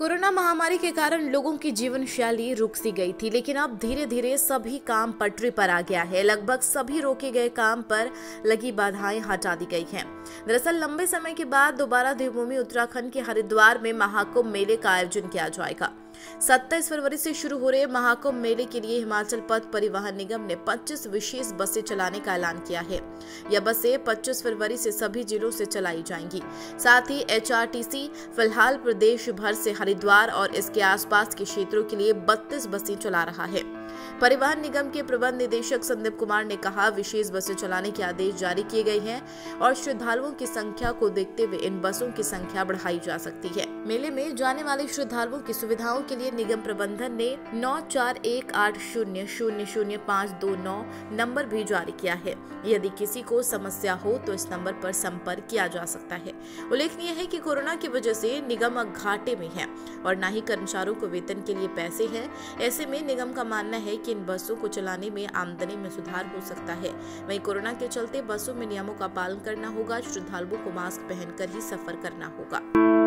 Corona महामारी के कारण लोगों की जीवन शैली रुक सी गई थी, लेकिन अब धीरे धीरे सभी काम पटरी पर आ गया है। लगभग सभी रोके गए काम पर लगी बाधाएँ हटा दी गई हैं। दरअसल, लंबे समय के बाद दोबारा देवभूमि उत्तराखंड के हरिद्वार में महाकुंभ मेले का आयोजन किया जाएगा। 27 फरवरी से शुरू हो रहे महाकुंभ मेले के लिए हिमाचल पथ परिवहन निगम ने 25 विशेष बसें चलाने का ऐलान किया है। यह बसें 25 फरवरी से सभी जिलों से चलाई जाएँगी। साथ ही HRTC फ़िलहाल प्रदेश भर से हरिद्वार और इसके आसपास के क्षेत्रों के लिए बत्तीस बसें चला रहा है। परिवहन निगम के प्रबंध निदेशक संदीप कुमार ने कहा, विशेष बसें चलाने के आदेश जारी किए गए हैं और श्रद्धालुओं की संख्या को देखते हुए इन बसों की संख्या बढ़ाई जा सकती है। मेले में जाने वाले श्रद्धालुओं की सुविधाओं के लिए निगम प्रबंधन ने नौ चार एक आठ शून्य शून्य शून्य पाँच दो नौ नंबर भी जारी किया है। यदि किसी को समस्या हो तो इस नंबर पर संपर्क किया जा सकता है। उल्लेखनीय है कि कोरोना की वजह से निगम घाटे में है और न ही कर्मचारियों को वेतन के लिए पैसे हैं। ऐसे में निगम का मानना है कि इन बसों को चलाने में आमदनी में सुधार हो सकता है। वहीं कोरोना के चलते बसों में नियमों का पालन करना होगा, श्रद्धालुओं को मास्क पहनकर ही सफ़र करना होगा।